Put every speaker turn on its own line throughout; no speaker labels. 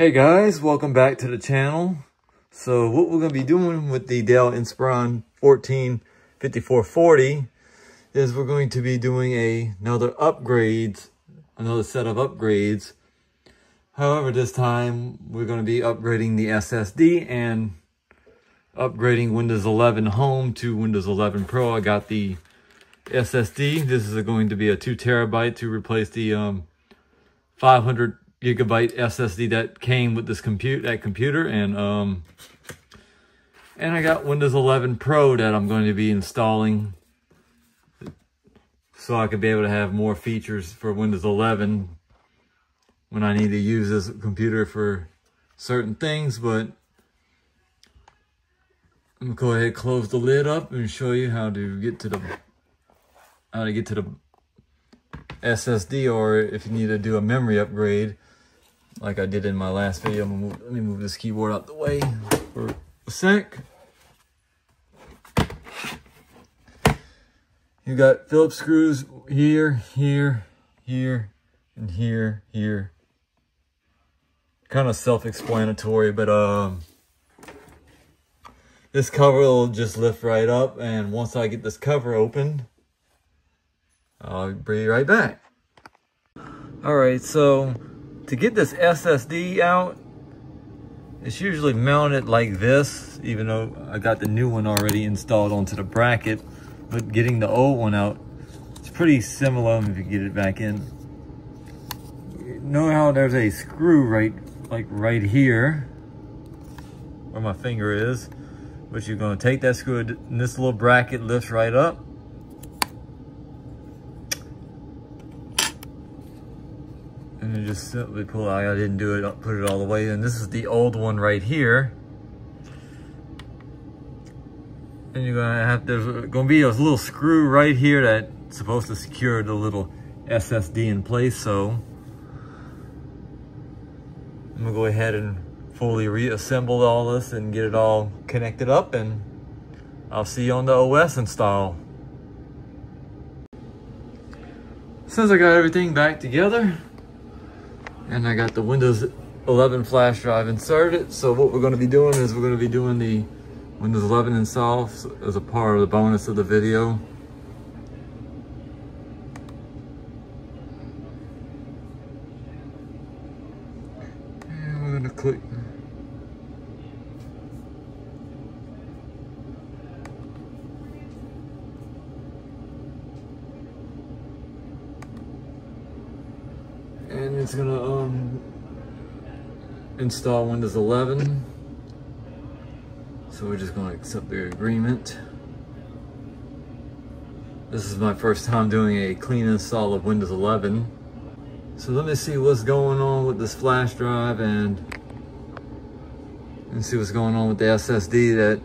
Hey guys, welcome back to the channel. So what we're going to be doing with the Dell Inspiron 145440 is we're going to be doing a, another upgrades, another set of upgrades. However, this time we're going to be upgrading the SSD and upgrading Windows 11 Home to Windows 11 Pro. I got the SSD. This is going to be a two terabyte to replace the um, 500 gigabyte SSD that came with this compute that computer and um and I got Windows 11 Pro that I'm going to be installing so I could be able to have more features for Windows 11 when I need to use this computer for certain things but I'm gonna go ahead close the lid up and show you how to get to the how to get to the SSD or if you need to do a memory upgrade like I did in my last video. Move, let me move this keyboard out the way for a sec. You got Phillips screws here, here, here, and here, here. Kind of self-explanatory, but um, this cover will just lift right up, and once I get this cover open, I'll be right back. All right, so to get this SSD out, it's usually mounted like this, even though I got the new one already installed onto the bracket. But getting the old one out, it's pretty similar if you get it back in. You know how there's a screw right, like right here, where my finger is. But you're gonna take that screw and this little bracket lifts right up. And then just simply pull out. I didn't do it, put it all the way in. This is the old one right here. And you're gonna have, there's gonna be a little screw right here that's supposed to secure the little SSD in place. So I'm gonna go ahead and fully reassemble all this and get it all connected up and I'll see you on the OS install. Since I got everything back together, and I got the Windows 11 flash drive inserted. So what we're going to be doing is we're going to be doing the Windows 11 install as a part of the bonus of the video. And we're going to click and it's gonna um, install Windows 11. So we're just gonna accept the agreement. This is my first time doing a clean install of Windows 11. So let me see what's going on with this flash drive and, and see what's going on with the SSD that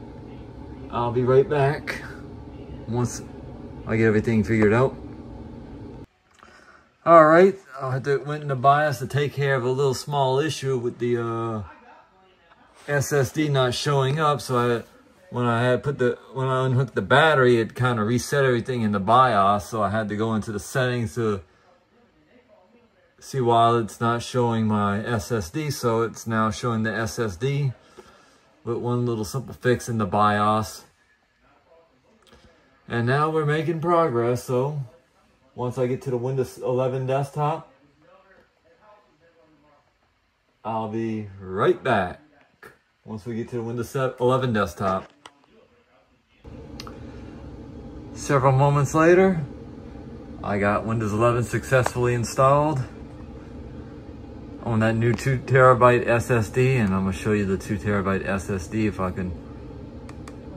I'll be right back once I get everything figured out. All right, I went into BIOS to take care of a little small issue with the uh, SSD not showing up. So I, when I had put the when I unhooked the battery, it kind of reset everything in the BIOS. So I had to go into the settings to see why it's not showing my SSD. So it's now showing the SSD with one little simple fix in the BIOS. And now we're making progress. So once I get to the Windows 11 desktop, I'll be right back once we get to the Windows 11 desktop. Several moments later, I got Windows 11 successfully installed on that new 2 terabyte SSD and I'm to show you the 2 terabyte SSD if I can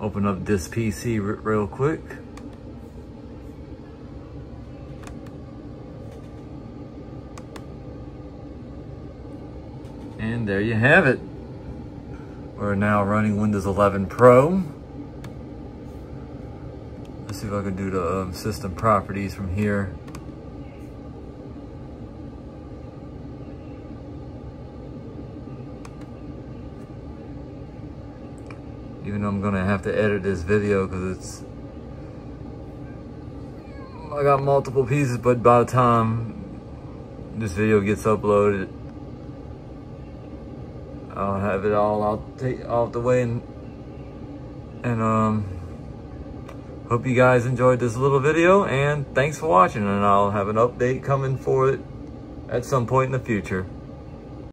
open up this PC real quick. And there you have it. We're now running Windows 11 Pro. Let's see if I can do the um, system properties from here. Even though I'm gonna have to edit this video because it's I got multiple pieces, but by the time this video gets uploaded, I'll have it all out take off the way and and um hope you guys enjoyed this little video and thanks for watching and I'll have an update coming for it at some point in the future.